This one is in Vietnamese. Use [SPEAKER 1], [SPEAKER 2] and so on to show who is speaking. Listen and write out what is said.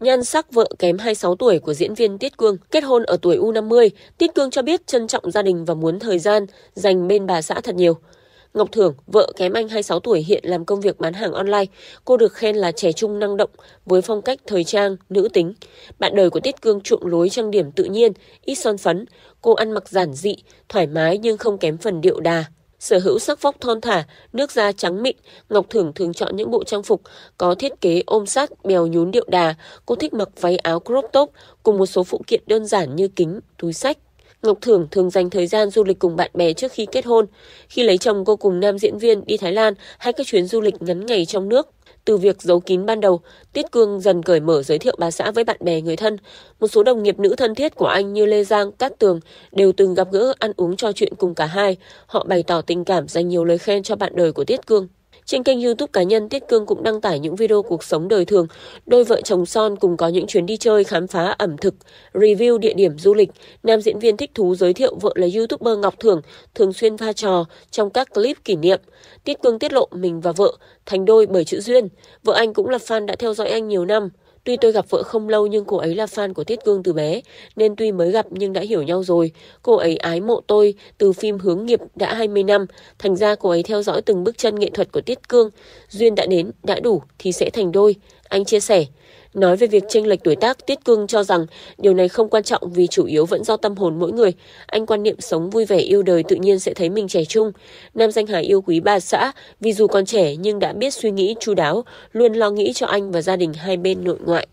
[SPEAKER 1] Nhan sắc vợ kém 26 tuổi của diễn viên Tiết Cương kết hôn ở tuổi U50, Tiết Cương cho biết trân trọng gia đình và muốn thời gian dành bên bà xã thật nhiều. Ngọc Thưởng, vợ kém anh 26 tuổi hiện làm công việc bán hàng online. Cô được khen là trẻ trung năng động với phong cách thời trang, nữ tính. Bạn đời của Tiết Cương chuộng lối trang điểm tự nhiên, ít son phấn. Cô ăn mặc giản dị, thoải mái nhưng không kém phần điệu đà. Sở hữu sắc vóc thon thả, nước da trắng mịn, Ngọc Thưởng thường chọn những bộ trang phục có thiết kế ôm sát, bèo nhún điệu đà. Cô thích mặc váy áo crop top cùng một số phụ kiện đơn giản như kính, túi sách. Ngọc Thưởng thường dành thời gian du lịch cùng bạn bè trước khi kết hôn. Khi lấy chồng cô cùng nam diễn viên đi Thái Lan hay các chuyến du lịch ngắn ngày trong nước. Từ việc giấu kín ban đầu, Tiết Cương dần cởi mở giới thiệu bà xã với bạn bè người thân. Một số đồng nghiệp nữ thân thiết của anh như Lê Giang, Cát Tường đều từng gặp gỡ ăn uống trò chuyện cùng cả hai. Họ bày tỏ tình cảm dành nhiều lời khen cho bạn đời của Tiết Cương. Trên kênh youtube cá nhân, Tiết Cương cũng đăng tải những video cuộc sống đời thường. Đôi vợ chồng son cùng có những chuyến đi chơi, khám phá ẩm thực, review địa điểm du lịch. Nam diễn viên thích thú giới thiệu vợ là youtuber Ngọc thường thường xuyên pha trò trong các clip kỷ niệm. Tiết Cương tiết lộ mình và vợ thành đôi bởi chữ duyên. Vợ anh cũng là fan đã theo dõi anh nhiều năm. Tuy tôi gặp vợ không lâu nhưng cô ấy là fan của Tiết Cương từ bé, nên tuy mới gặp nhưng đã hiểu nhau rồi. Cô ấy ái mộ tôi từ phim Hướng nghiệp đã 20 năm, thành ra cô ấy theo dõi từng bước chân nghệ thuật của Tiết Cương. Duyên đã đến, đã đủ thì sẽ thành đôi. Anh chia sẻ. Nói về việc chênh lệch tuổi tác, Tiết Cương cho rằng điều này không quan trọng vì chủ yếu vẫn do tâm hồn mỗi người. Anh quan niệm sống vui vẻ yêu đời tự nhiên sẽ thấy mình trẻ trung. Nam danh hài yêu quý bà xã vì dù còn trẻ nhưng đã biết suy nghĩ chu đáo, luôn lo nghĩ cho anh và gia đình hai bên nội ngoại.